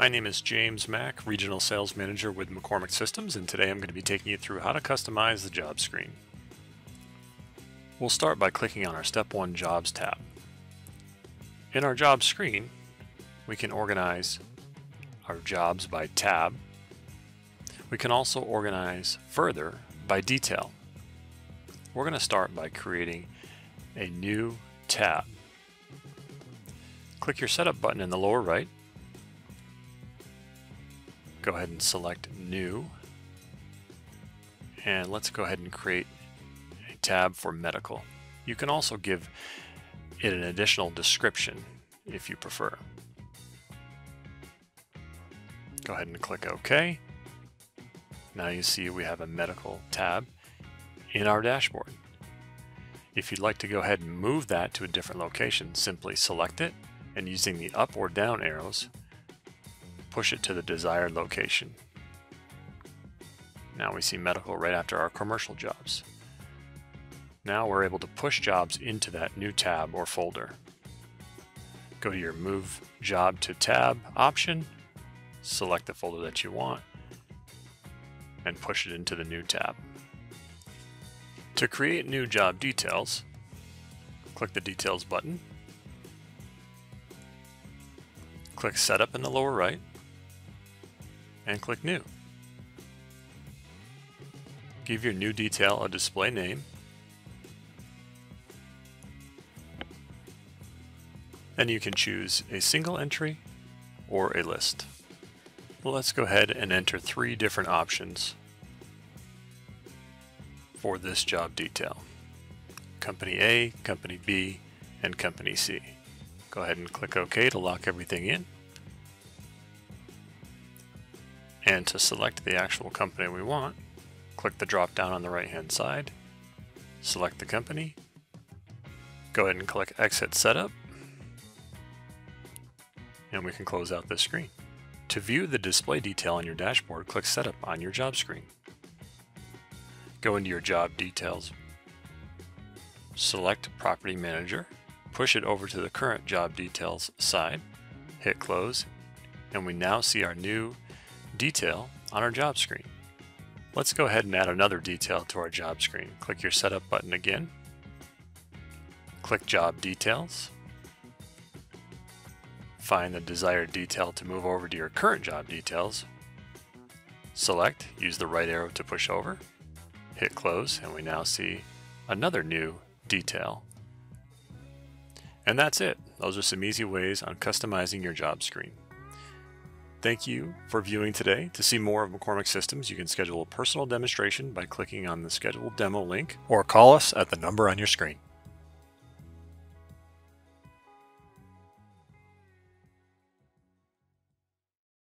My name is James Mack, Regional Sales Manager with McCormick Systems, and today I'm going to be taking you through how to customize the job screen. We'll start by clicking on our Step 1 Jobs tab. In our job screen, we can organize our jobs by tab. We can also organize further by detail. We're going to start by creating a new tab. Click your Setup button in the lower right go ahead and select New. And let's go ahead and create a tab for Medical. You can also give it an additional description if you prefer. Go ahead and click OK. Now you see we have a Medical tab in our dashboard. If you'd like to go ahead and move that to a different location, simply select it and using the up or down arrows, push it to the desired location. Now we see medical right after our commercial jobs. Now we're able to push jobs into that new tab or folder. Go to your Move Job to Tab option, select the folder that you want, and push it into the new tab. To create new job details, click the Details button, click Setup in the lower right, and click New. Give your new detail a display name. Then you can choose a single entry or a list. Well, let's go ahead and enter three different options for this job detail. Company A, Company B, and Company C. Go ahead and click OK to lock everything in. And to select the actual company we want, click the drop down on the right hand side, select the company, go ahead and click Exit Setup, and we can close out this screen. To view the display detail on your dashboard, click Setup on your job screen. Go into your job details, select Property Manager, push it over to the current job details side, hit close, and we now see our new detail on our job screen. Let's go ahead and add another detail to our job screen. Click your Setup button again. Click Job Details. Find the desired detail to move over to your current job details. Select, use the right arrow to push over. Hit close and we now see another new detail. And that's it. Those are some easy ways on customizing your job screen. Thank you for viewing today. To see more of McCormick Systems, you can schedule a personal demonstration by clicking on the scheduled demo link or call us at the number on your screen.